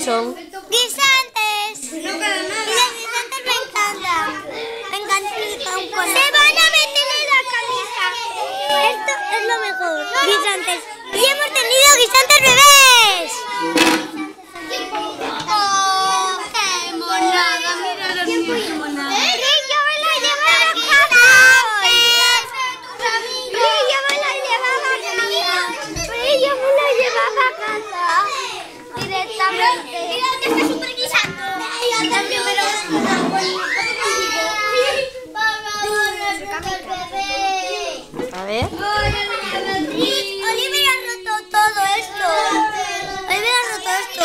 son? Guisantes. Y los guisantes me encantan. Me encantan. Se van a meterle la camisa. Esto es lo mejor. Guisantes A ver. Oliver ha roto todo esto. Oliver ha roto esto.